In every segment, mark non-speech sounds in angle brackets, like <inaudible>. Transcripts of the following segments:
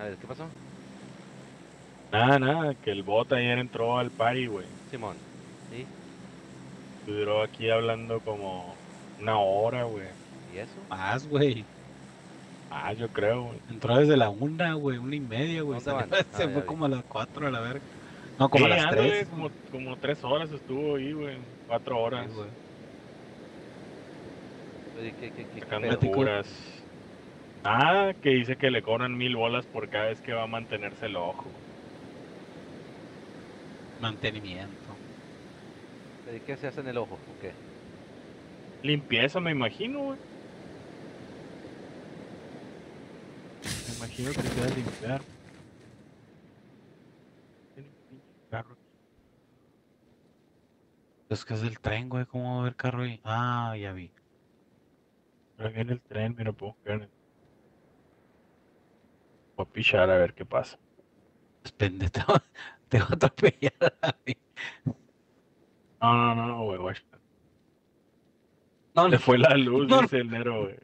A ver, ¿qué pasó? Nada, nada, que el bot ayer entró al party, güey. Simón. ¿Sí? Y Duró aquí hablando como una hora, güey. ¿Y eso? Más, güey. Ah, yo creo, güey. Entró desde la una, güey, una y media, güey. Se Ah, fue vi. como a las cuatro a la verga. No, como Sí, a las ándale, tres. Como, como tres horas estuvo ahí, güey. Cuatro horas. Sí, güey. Oye, ¿qué, qué, qué, qué Ah, que dice que le cobran mil bolas por cada vez que va a mantenerse el ojo. Mantenimiento. Oye, ¿Qué se hace en el ojo? ¿O qué? Limpieza, me imagino, güey. Me imagino que se debe limpiar. Tiene un pinche carro. Es que es del tren, güey. ¿Cómo va a haber carro ahí? Ah, ya vi. Ahora viene el tren, mira, puedo quedar en- Voy a pichar a ver qué pasa. Depende, te va a atropellar a mí. No, no, no, güey, guay. No, Le fue la luz, No. dice el Nero, güey.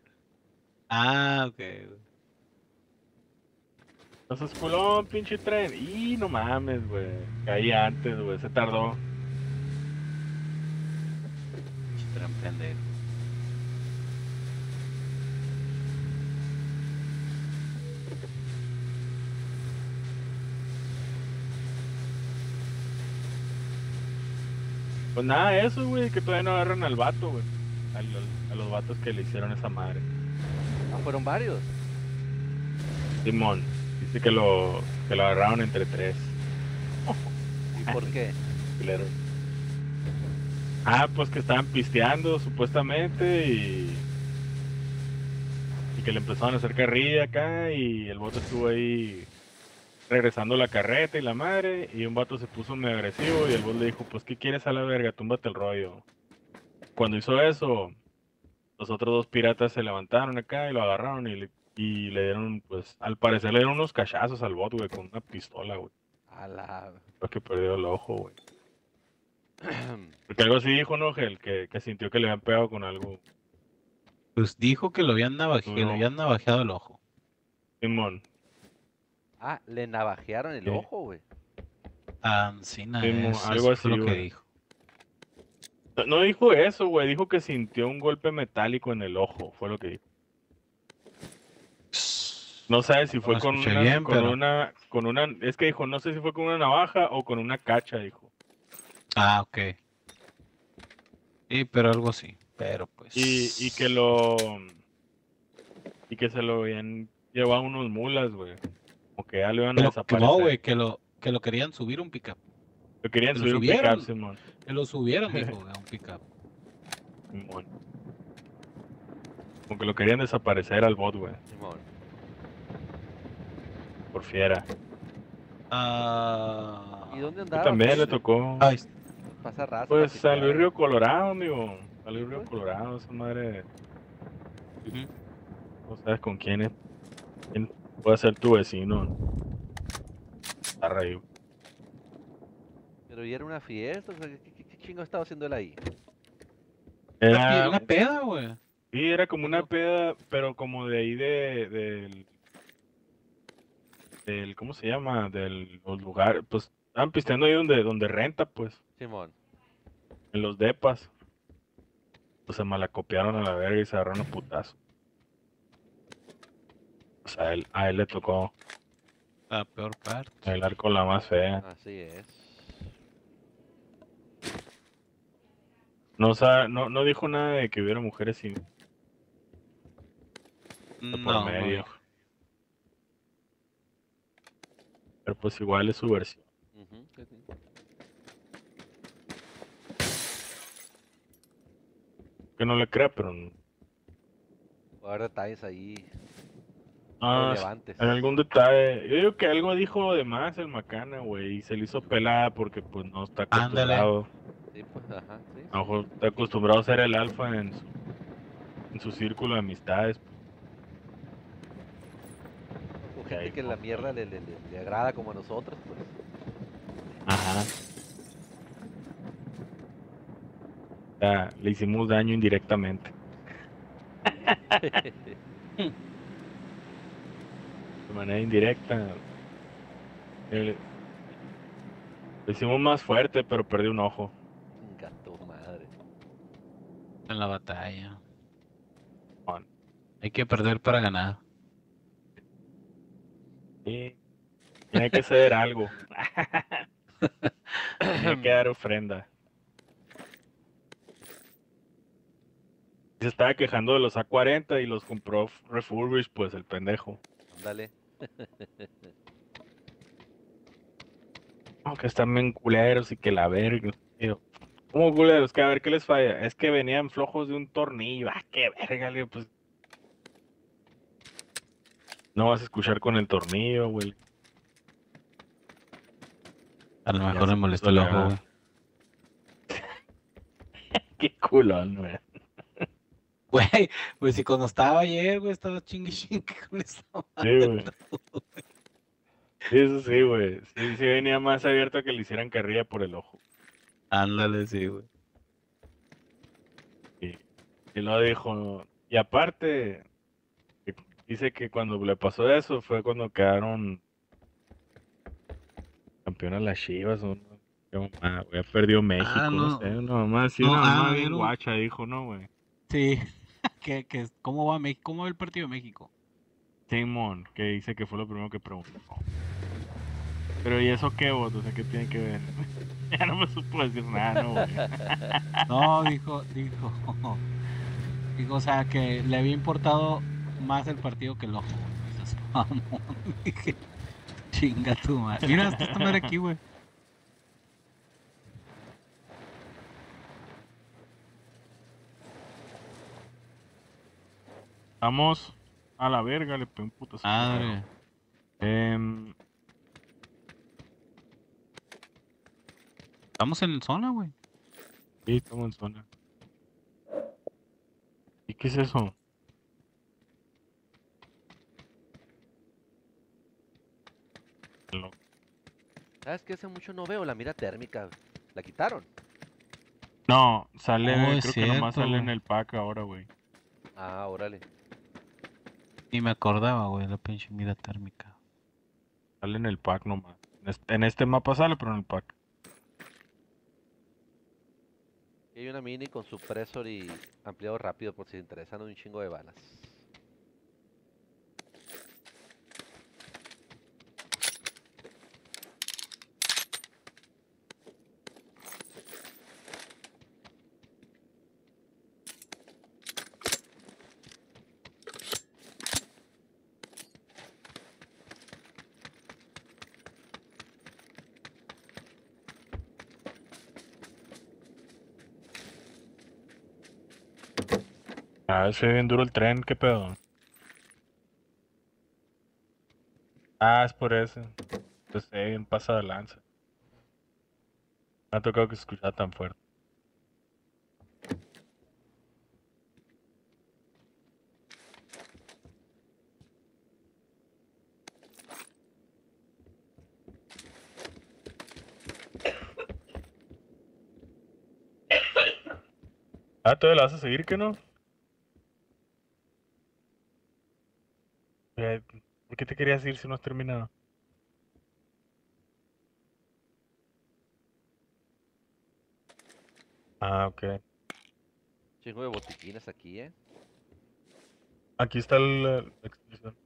Ah, ok. güey. Entonces, culón, pinche tren. Y no mames, güey. Caí antes, güey. Se tardó. Pinche tren pendejo. Pues nada, eso, güey, que todavía no agarran al vato, güey. A los, a los vatos que le hicieron esa madre. Ah, fueron varios. Simón, dice que lo, que lo agarraron entre tres. ¿Y por qué? <laughs> Ah, pues que estaban pisteando, supuestamente, y. Y que le empezaron a hacer carrilla acá, y el vato estuvo ahí regresando la carreta y la madre, y un vato se puso medio agresivo, y el bot le dijo, pues, ¿qué quieres a la verga? Túmbate el rollo. Cuando hizo eso, los otros dos piratas se levantaron acá y lo agarraron y le, y le dieron, pues, al parecer le dieron unos cachazos al bot, güey, con una pistola, güey. A la... Creo que perdió el ojo, güey. <clears throat> Porque algo así dijo, ¿no? Gel? Que, que sintió que le habían pegado con algo. Pues dijo que lo habían, navaje- que No. le habían navajeado el ojo. Simón. Ah, le navajearon el ojo, güey. Ancina, Sí, eso, algo así, lo que güey. dijo. No, no dijo eso, güey. Dijo que sintió un golpe metálico en el ojo. Fue lo que dijo. No sabe si fue con, una, bien, con pero- una. Con una. Es que dijo, no sé si fue con una navaja o con una cacha, dijo. Ah, ok. Sí, pero algo así. Pero pues. Y, y que lo. Y que se lo habían llevado unos mulas, güey. Como que ya lo iban Que a lo- desaparecer. no, güey, que lo, que lo querían subir un pickup. Lo querían que lo subir un subieron. pickup, Simón. Que lo subieron, <laughs> dijo, a un pickup. Simón. Como que lo querían desaparecer al bot, güey. Simón. Por fiera. Ah. ¿Y dónde andaba? también pues? le tocó. Ay, Pasa raza. Pues San Luis. Río Colorado, amigo. San Luis Río. Colorado, esa madre. ujú. No sabes con quién es. ¿Quién puede ser tu vecino? Está ahí. Pero ¿y era una fiesta? O sea, ¿qué, qué- qué chingo estaba haciendo él ahí? Era, una peda, güey. sí, era como una peda, pero como de ahí de, del, del, ¿cómo se llama? Del los lugares, pues estaban pisteando ahí donde, donde renta, pues, Simón. en los depas. Pues se malacopiaron a la verga y se agarraron a putazo. O sea, a él, a él le tocó La peor parte. bailar con la más fea. Así es. No, sa- no, no dijo nada de que hubiera mujeres sin de por No, medio. no. Pero pues igual es su versión. Ujú, sí, sí. Que no le crea, pero no. Puede haber detalles ahí Ah, relevantes. en algún detalle. Yo digo que algo dijo de más el macana, güey. Y se le hizo pelada porque pues no está acostumbrado. Sí, pues, ajá, sí. A lo mejor está acostumbrado a ser el alfa en su, en su círculo de amistades. O gente ahí que la mierda le, le, le- le agrada como a nosotros, pues. Ajá. Ya, le hicimos daño indirectamente. <laughs> manera indirecta. Eh, lo hicimos más fuerte, pero perdí un ojo. Gato madre. En la batalla. Hay que perder para ganar. Y tiene que ceder algo. tiene que dar ofrenda. Se estaba quejando de los A40 y los compró refurbished, pues el pendejo. Ándale. No, que están bien culeros y que la verga. Yo, ¿Cómo culeros? Que a ver qué les falla. Es que venían flojos de un tornillo. Ah, qué verga, pues. No vas a escuchar con el tornillo, güey. A lo mejor le molestó el ojo, güey. <laughs> Qué culón, güey. Güey, pues si cuando estaba ayer, güey, estaba chingue <laughs> chingue con esa Sí, güey. Sí, eso sí, güey. Sí, sí venía más abierto a que le hicieran carrilla por el ojo. Ándale, sí, güey. Y lo dijo. Y aparte, dice que cuando le pasó eso fue cuando quedaron campeonas las Chivas. o no- mamá, güey, ya perdió México, Ah, no, no. sé, una mamá así, No, una mamá ah, bien guacha, dijo, ¿no, güey? Sí. Que, que, ¿Cómo va México? ¿Cómo va el partido de México? Simón, que dice que fue lo primero que preguntó. Pero ¿y eso qué, vos? O sea, ¿qué tiene que ver? <laughs> ya no me supo decir nada, ¿no, güey? <laughs> No, dijo, dijo. <laughs> Dijo, o sea, que le había importado más el partido que el ojo, mamón. Dije, chinga tu madre. Mira, está esta madre aquí, güey. Vamos a la verga, le pegué un putazo. Madre. Em, Estamos en zona, güey. sí, estamos en zona. ¿Y qué es eso? ¿Sabes qué? Hace mucho no veo la mira térmica. La quitaron. No, sale, Oh, creo que nomás cierto, sale en el pack ahora, güey. Ah, órale. Ni me acordaba, güey, la pinche mira térmica. Sale en el pack nomás. En este, en este mapa sale, pero en el pack. Y hay una mini con supresor y ampliado rápido por si te interesan un chingo de balas. Ah, se bien duro el tren, ¿qué pedo? Ah, es por eso. Pues eh, bien pasa de lanza. Me ha tocado que se escuchaba tan fuerte. Ah, ¿todavía la vas a seguir, que no? Eh, ¿Por qué querías ir si no has terminado? Ah, ok. Chingo de botiquines aquí, ¿eh? Aquí está el- la, explicación.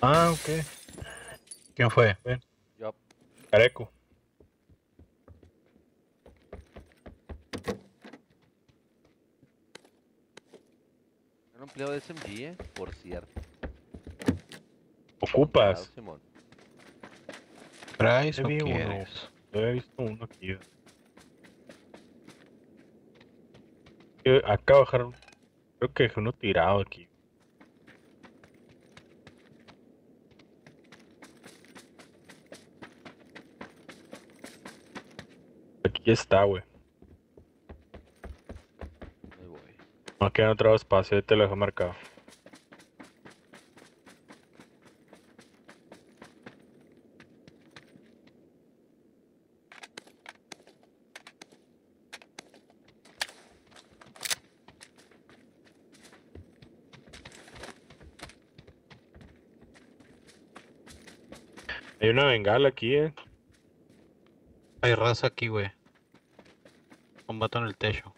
Ah, ok. ¿Quién fue? Ven, Yo, Careco. Un empleado de SMG, ¿eh? Por cierto. ¿Ocupas? Simón. ¿Traes o quieres? Yo he visto uno aquí. Acá bajaron. Creo que dejé uno tirado aquí. Aquí está, güey. No queda otro espacio, te lo dejo marcado. Hay una bengala aquí, eh. Hay raza aquí, güey. Combato en el techo.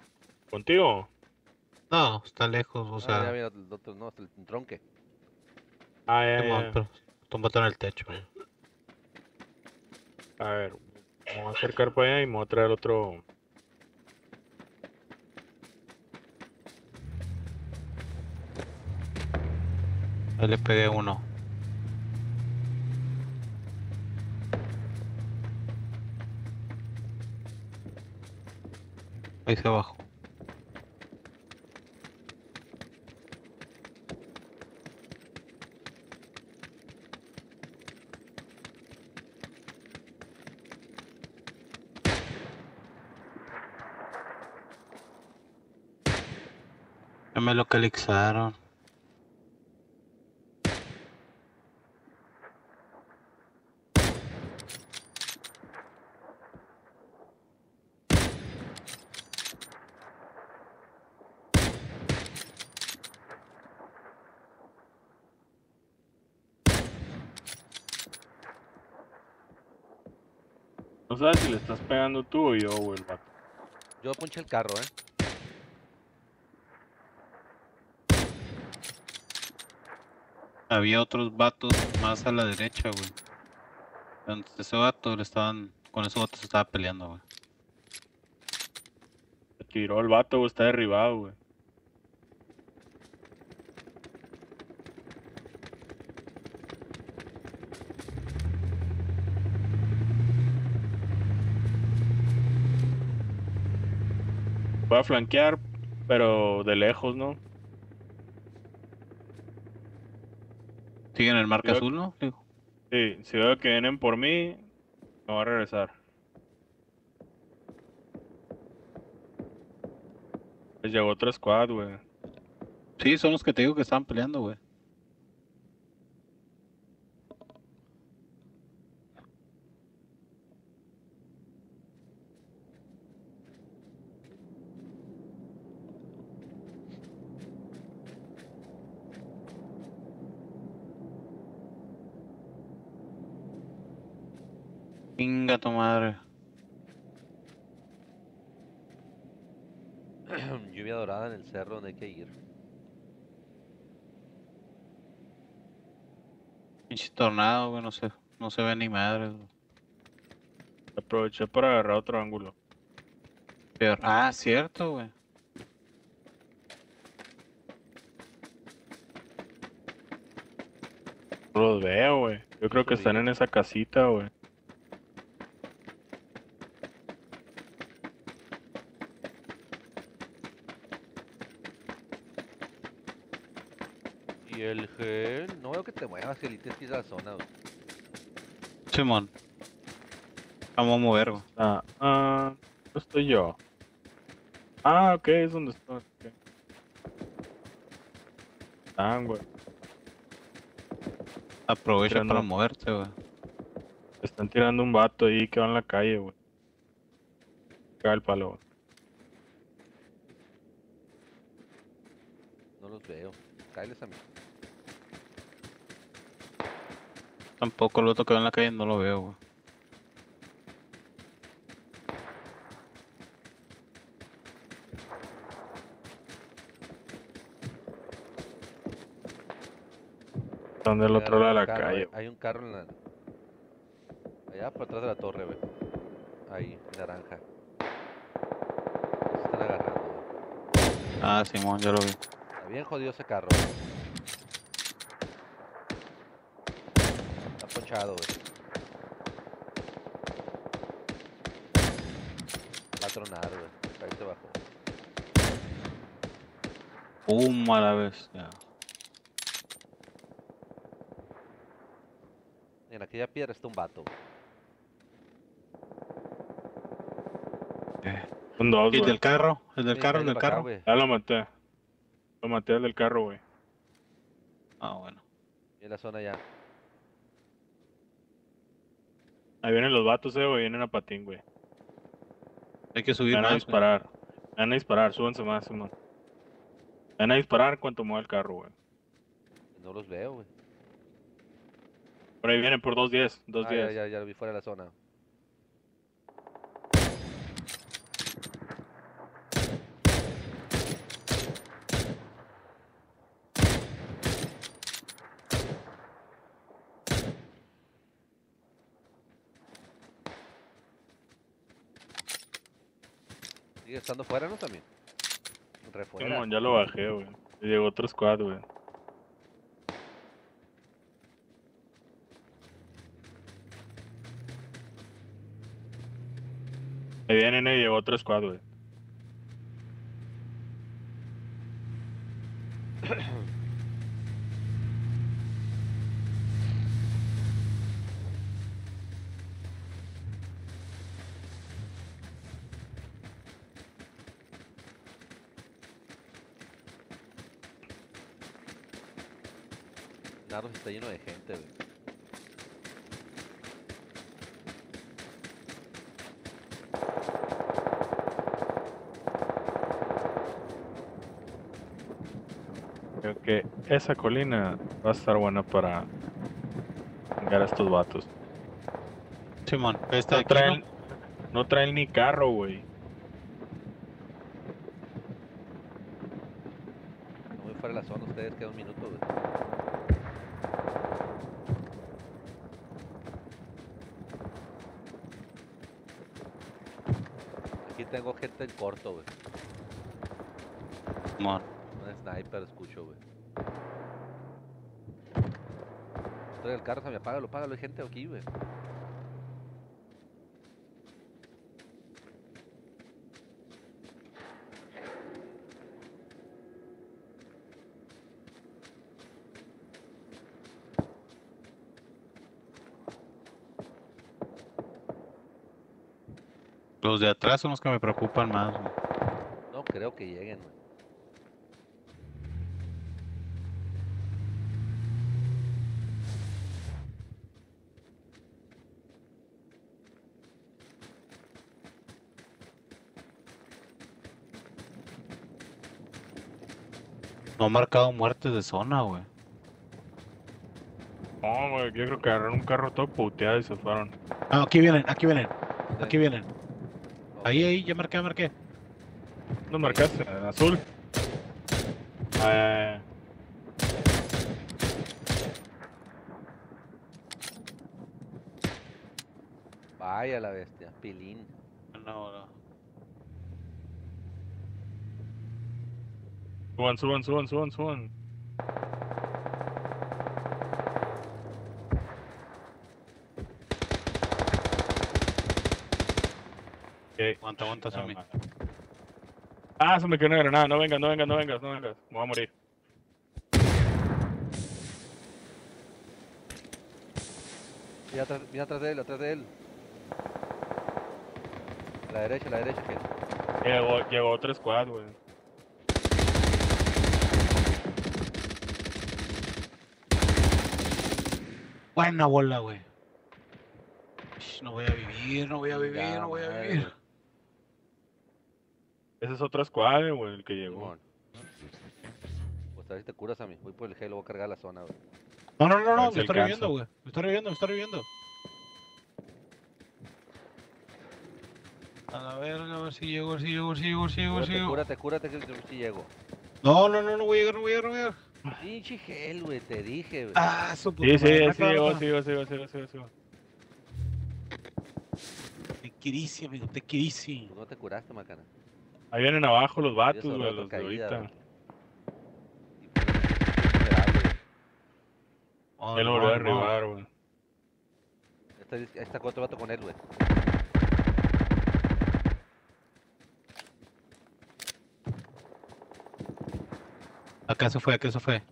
¿Contigo? No, está lejos, o Ah, sea. ya mira, el otro, no, el tronque. Ah, ya, ya. vato en el techo. A ver, me voy a acercar para allá y me voy a traer otro. Ahí le pegué uno. Ahí se abajo. Ya me localizaron. No sabes si le estás pegando tú o yo, güey, el vato. Yo ponché el carro, eh. Había otros vatos más a la derecha, güey. Donde ese vato le estaban. Con ese vato se estaba peleando, güey. Se tiró el vato, güey, está derribado, güey. Voy a flanquear, pero de lejos, ¿no? Sigue en el marca azul, ¿no? Sí, si veo que vienen por mí, me voy a regresar. Les llegó otro squad, güey. Sí, son los que te digo que estaban peleando, güey. Venga tu madre. <clears throat> Lluvia dorada en el cerro donde hay que ir. Pinche tornado, güey, no sé. No se ve ni madre, güey. Aproveché para agarrar otro ángulo. Ah, cierto, güey. No los veo, güey. Yo creo que están en esa casita, güey. Y el gel. No veo que a la zona, güey. Simón. Vamos a mover, güey. Ah, ah, no estoy yo. Ah, ok, es donde estoy. ok. Están, güey. Aprovecha Tirando. para moverte, güey. Están tirando un vato ahí que va en la calle, güey. Caga el palo, güey. No los veo. Cáeles a mí. Tampoco el otro que va en la calle no lo veo, güey. Están del otro lado de la Carro, calle, hay- un carro en la. Allá por atrás de la torre, güey. Ahí, naranja. Se están agarrando. Ah, Simón, ya lo vi. Está bien jodido ese carro. Güey. Va a tronar, güey. Ahí se bajó. Pum, a la vez. Ya. En aquella piedra está un vato. Eh. Son dos, ¿Y del carro? ¿El del Sí, carro? ¿El del acá, carro? güey. Ya lo maté. Lo maté al del carro, güey. Ah, bueno. Y en la zona ya. Ahí vienen los vatos, eh, güey. Vienen a patín, güey. Hay que subir Van a disparar. Van a disparar. Súbanse más, Simón. Van a disparar cuanto mueva el carro, güey. No los veo, güey. Por ahí vienen por 210, Ah, ya, 210. ya, ya lo vi fuera de la zona. Estando fuera, ¿no? También. Ya lo bajé, güey. Llegó otro squad, güey. Ahí vienen y llegó otro squad, güey. Narros está lleno de gente, güey. Creo que esa colina va a estar buena para vengar a estos vatos. Simón, de No aquí, traen, ¿no? no traen ni carro, güey. Está muy fuera de la zona, ustedes queda un minuto, güey. Aquí tengo gente en corto, güey. Un sniper escucho, güey. Trae el carro, se me apágalo, hay gente aquí, güey. Los de atrás son los que me preocupan más, güey. No creo que lleguen, güey. No han marcado muertes de zona, güey. No, güey, yo creo que agarraron un carro todo puteado y se fueron. Ah, aquí vienen, aquí vienen, aquí vienen. Ahí, ahí, ya marqué, ya marqué. ¿No marcaste? Azul. Ah, Vaya la bestia, pilín. No, no. suban, suban, suban, suban, suban. Ok, Aguanta, aguanta, más. Ah, se me quedó una granada. No vengas, no vengas, no vengas, no vengas. Me voy a morir. Mira atrás, mira atrás de él, atrás de él. A la derecha, a la derecha, que Llegó, llegó otro squad, güey. Buena bola, güey. No voy a vivir, no voy a vivir, no voy a madre, vivir. Ese es otro squad, güey, el que llegó. Simón. Pues a ver si te curas a mí. Voy por el G, lo voy a cargar a la zona, güey. No, no, no, no, si me está reviviendo, güey. Me está reviviendo, me está reviviendo. A la verga, a ver si llego, a ver si llego, si llego, si llego, si Cúrate, llego. cúrate, cúrate, que sí llego. No, no, no, no voy a llegar, no voy a llegar, no voy a llegar. Pinche gel, güey, te dije, güey. Ah, su puta Sí, sí, llegó, sí, llegó, sí, llegó, sí, llegó, sí, llegó, sí, llegó. Te quirisi, amigo, te quirisi. Pues no te curaste, macana. Ahí vienen abajo los vatos, güey, los de ahorita. Oh, Ya lo volví a derribar, güey. Está, ahí está otro vato con él, güey. Acá se fue, acá se fue.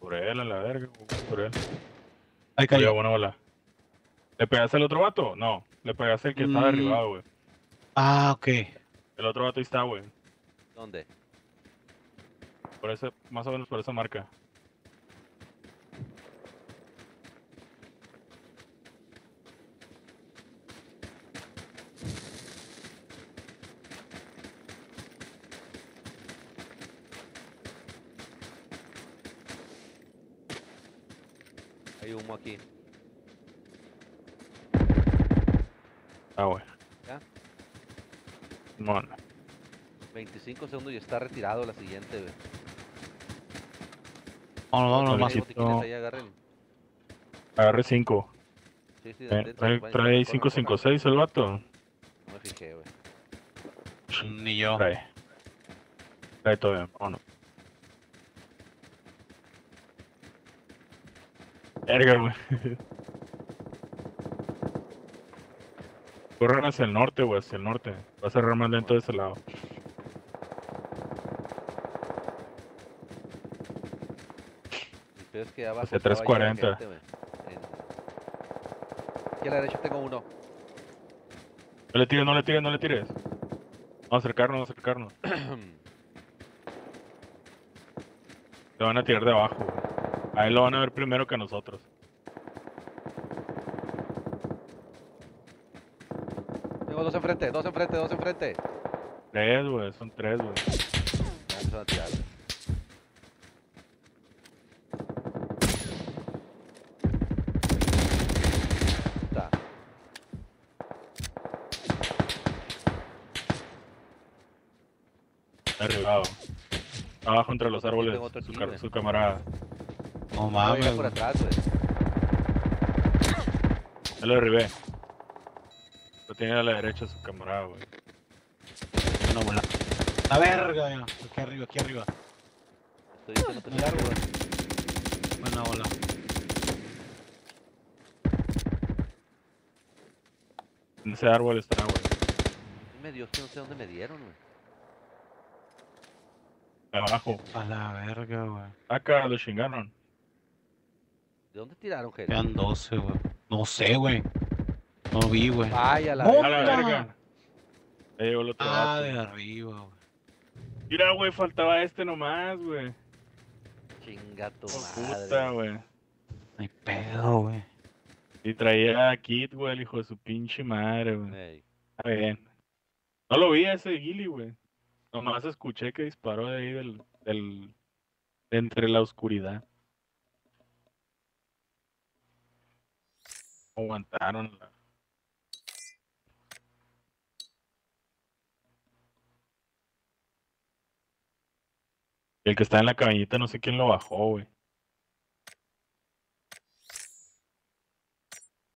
Por él, a la verga, güey, por él. Ahí cayó. buena bola. ¿Le pegaste al otro vato? No, le pegaste al que está Mm. derribado, güey. Ah, ok. El otro vato ahí está, güey. ¿Dónde? Por ese, más o menos por esa marca. Hay humo aquí. Ah, güey. ¿Ya? Simón. 25 segundos y está retirado la siguiente, güey. Vámonos, vámonos, agarren. Agarre 5. Sí, sí, Trae, dentro, trae, vayan, trae corran, corran. 556 el vato. No me fijé, güey. Ni yo. Trae. Trae todo bien, vámonos. Verga, güey. <laughs> Corran hacia el norte, güey, hacia el norte. Va a cerrar más lento de ese lado. El peor es que abajo Hacia estaba llena de 340. gente, güey. En- Aquí a la derecha tengo uno. No le tires, no le tires, no le tires. Vamos a acercarnos, vamos a acercarnos. <clears throat> Te van a tirar de abajo, güey. A él lo van a ver primero que nosotros. Tengo dos enfrente, dos enfrente, dos enfrente. Tres, güey, son tres, güey. Empezaron a tirar. Está. Derribado. Abajo entre los árboles, tengo otro aquí, su camarada. No Me voy a ir mames. por atrás, güey. Ya lo derribé. Lo tiene a la derecha su camarada, güey. Una bola. La verga, ya. Aquí arriba, aquí arriba. Estoy diciendo que tirar, güey. Buena bola. En ese árbol está, güey. ¿Quién me dio? Que no sé dónde me dieron, güey. Abajo. A la verga, güey. Acá lo chingaron. ¿De dónde tiraron, gente? Quedan 12, güey. No sé, güey. No vi, güey. Ay, a la verga. Otro Ah, vato. de arriba, güey. Mira, güey, faltaba este nomás, güey. Chinga tu madre. puta, güey. No hay pedo, güey. Y traía a Kit, güey, el hijo de su pinche madre, güey. Ey, Está bien. No lo vi a ese Gilly, güey. Nomás escuché que disparó de ahí del, del... de entre la oscuridad. Aguantaron la... El que está en la cabañita, no sé quién lo bajó, güey.